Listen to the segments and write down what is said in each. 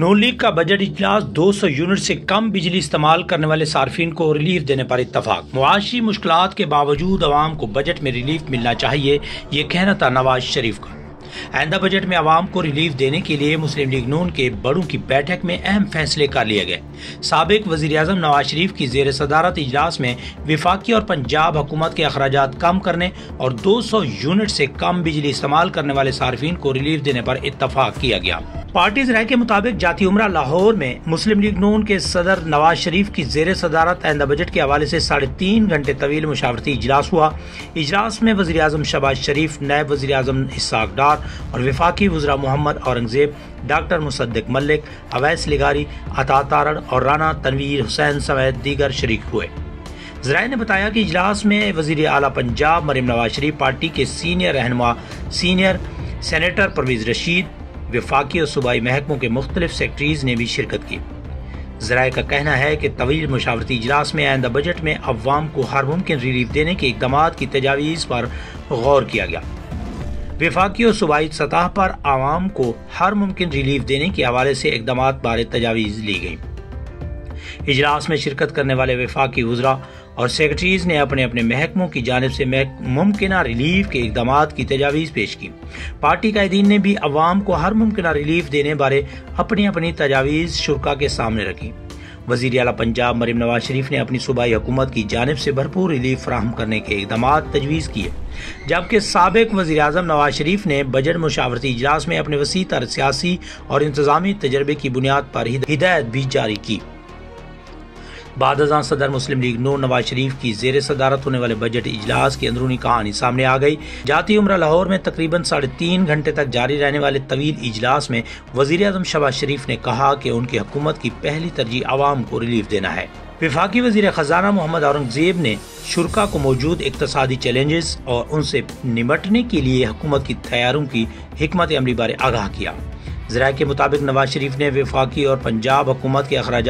नून league का budget इजलास 200 unit से कम बिजली इस्तेमाल करने वाले सार्फिन को रिलीफ देने पर इतफाक मुआशी मुश्किल के बावजूद आवाम को बजट में रिलीफ मिलना चाहिए, ये कहना था नवाज़ शरीफ का। आइंदा बजट में आवाम को रिलीफ देने के लिए मुस्लिम लीग नून के बड़ों की बैठक में अहम फैसले कर लिए गए। सबक वजी अजम नवाज़ शरीफ की जेर सदारत इजलास में विफाकी और पंजाब हुकूमत के अखराज कम करने और 200 यूनिट से कम बिजली इस्तेमाल करने वाले सार्फिन को रिलीफ देने पर इतफाक किया गया। पार्टी राय के मुताबिक जाती उमरा लाहौर में मुस्लिम लीग नून के सदर नवाज़ शरीफ की जेर सदारत आइंदा बजट के हवाले से साढ़े तीन घंटे तवील मुशावरती इजलास हुआ। इजलास में वजी अजम शबाज शरीफ, नायब वजी अजम इसाक डार और विफाकी वजरा मोहम्मद औरंगज़ेब, डॉक्टर मुसद्दिक मलिक, अवैस लिगारी, अता तारण और राना तनवीर हुसैन समेत दीगर शरीक हुए। जराये ने बताया कि इजलास में वज़ीर अला पंजाब मरीम नवाज़ शरीफ पार्टी के सीनियर रहनमा, सीनियर सेनेटर परवेज रशीद विफाकी और सूबाई महकमों के मुख्तलिफ़ सेक्रेटरीज ने भी शिरकत की। जराये का कहना है कि तवील मशावरती इजलास में आइंदा बजट में अवाम को हर मुमकिन रिलीफ देने के इकदाम की तजावीज़ पर गौर किया गया। विफाकी और सूबाई सतह पर आवाम को हर मुमकिन रिलीफ देने के हवाले से इकदाम बारे तजावीज़ ली गई। इजलास में शिरकत करने वाले विफाकी वजरा और सेक्रेटरीज ने अपने अपने महकमों की जानब से मुमकिन रिलीफ के इकदाम की तजावीज़ पेश की। पार्टी कायदीन ने भी अवाम को हर मुमकिन रिलीफ देने बारे अपनी अपनी तजावीज़ शुरा के सामने रखी। वज़ीर अला पंजाब मरीम नवाज़ शरीफ ने अपनी सूबाई हुकूमत की जानब से भरपूर रिलीफ फ्राहम करने के इकदाम तजवीज़ किए। जबकि सबक वजी अजम नवाज़ शरीफ ने बजट मुशावरती इजलास में अपने वसी तर सियासी और इंतजामी तजर्बे की बुनियाद पर हिदायत भी जारी की। बाद सदर मुस्लिम लीग नूर नवाज़ शरीफ की जेर सदारत होने वाले बजट इजलास की अंदरूनी कहानी सामने आ गई। जाती उम्र लाहौर में तकरीबन साढ़े तीन घंटे तक जारी रहने वाले तवील इजलास में वज़ीर अजम शबाज शरीफ ने कहा कि उनकी हुकूमत की पहली तरजीह आवाम को रिलीफ देना है। विफाकी वज़ीर खजाना मोहम्मद औरंगज़ेब ने शुरा को मौजूद इकतदी चैलेंजेस और उनसे निमटने के लिए हुकूमत की तैयारों की हमत अमली बारे आगाह किया। जरा के मुताबिक नवाज़ शरीफ ने विफाकी और पंजाब हुकूमत के अखराज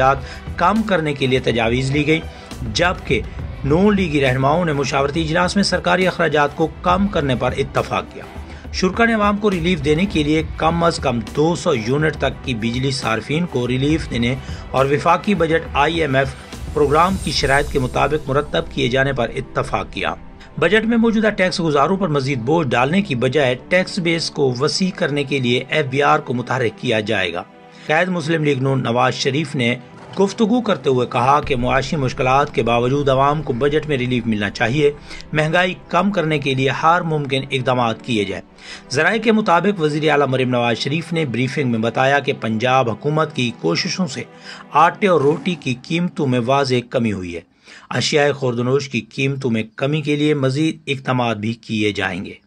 कम करने के लिए तजावीज़ ली गई, जबकि नून लीगी रहनुमाओं ने मुशावरती इजलास में सरकारी अखराज को कम करने पर इतफाक किया। शुरा ने आवाम को रिलीफ देने के लिए कम अज कम 200 यूनिट तक की बिजली सार्फिन को रिलीफ देने और विफाकी budget I M F programme की शराय के मुताबिक मुरतब किए जाने पर इतफाक किया। बजट में मौजूदा टैक्स गुजारों पर मजीद बोझ डालने की बजाय टैक्स बेस को वसी करने के लिए एफ़ बी आर को मुतहरक किया जाएगा। कैद मुस्लिम लीग नून नवाज़ शरीफ ने गुफ्तु करते हुए कहा कि मुआशी मुश्किल के बावजूद आवाम को बजट में रिलीफ मिलना चाहिए, महँगाई कम करने के लिए हर मुमकिन इकदाम किए जाए। जराये के मुताबिक वजी अला मरीम नवाज़ शरीफ ने ब्रीफिंग में बताया कि पंजाब हुकूमत की कोशिशों से आटे और रोटी की कीमतों में वाज कमी हुई है। अशियाए खुरदनोश की कीमतों में कमी के लिए मजीद इकदाम भी किए जाएँगे।